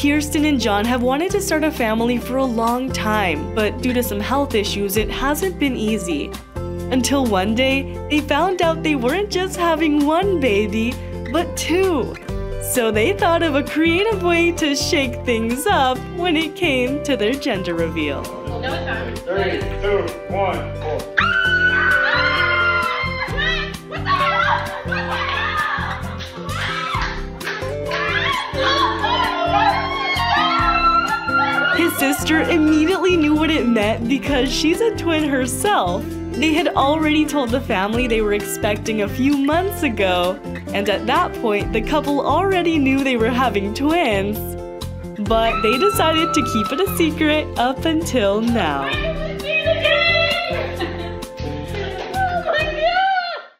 Kirsten and John have wanted to start a family for a long time, but due to some health issues, it hasn't been easy. Until one day, they found out they weren't just having one baby, but two. So they thought of a creative way to shake things up when it came to their gender reveal. Three, two, one, four. His sister immediately knew what it meant because she's a twin herself. They had already told the family they were expecting a few months ago, and at that point, the couple already knew they were having twins. But they decided to keep it a secret up until now.